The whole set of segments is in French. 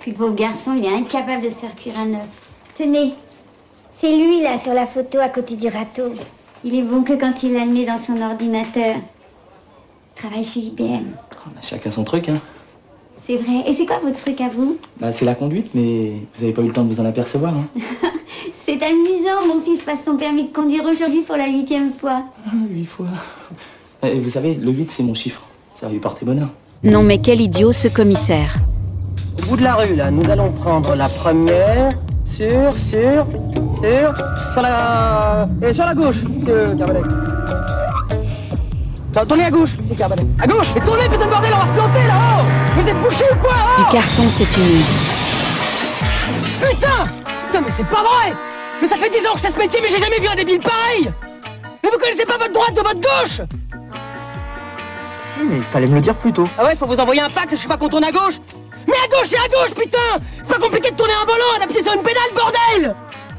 Puis le pauvre garçon, il est incapable de se faire cuire un œuf. Tenez, c'est lui là sur la photo à côté du râteau. Il est bon que quand il a le nez dans son ordinateur. Il travaille chez IBM. Oh, bah, chacun son truc, hein. C'est vrai. Et c'est quoi votre truc à vous? Bah, c'est la conduite, mais vous avez pas eu le temps de vous en apercevoir, hein. C'est amusant, mon fils passe son permis de conduire aujourd'hui pour la huitième fois. Ah, huit fois. Et vous savez, le 8, c'est mon chiffre. Ça va lui porter bonheur. Non mais quel idiot ce commissaire. Au bout de la rue, là, nous allons prendre la première. Sur, sur, sur, sur la... Et sur la gauche, monsieur Carbonec. Non, tournez à gauche, monsieur. À gauche Mais tournez, putain de bordel, on va se planter, là-haut Vous êtes bouché ou quoi, hein Du carton c'est une... Putain Putain, mais c'est pas vrai Mais ça fait 10 ans que je fais ce métier, mais j'ai jamais vu un débile pareil Mais vous connaissez pas votre droite de votre gauche Si, mais il fallait me le dire plus tôt. Ah ouais, faut vous envoyer un fax, je sais pas qu'on tourne à gauche Mais à gauche, c'est à gauche, putain C'est pas compliqué de tourner un volant, d'appuyer sur une pédale, bordel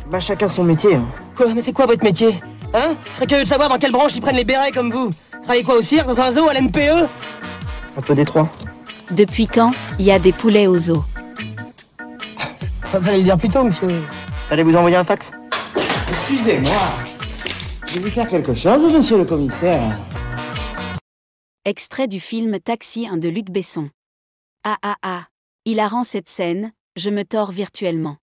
Bah, chacun son métier. hein. Quoi Mais c'est quoi votre métier Hein Je serais curieux de savoir dans quelle branche ils prennent les bérets comme vous. Travaillez quoi au cirque, dans un zoo, à l'NPE Un peu détroit. Depuis quand il y a des poulets au zoo Fallait le dire plus tôt, monsieur. Allez vous envoyer un fax Excusez-moi. Je vais vous faire quelque chose, monsieur le commissaire. Extrait du film Taxi 1 de Luc Besson. Ah ah ah. Hilarant cette scène, je me tords virtuellement.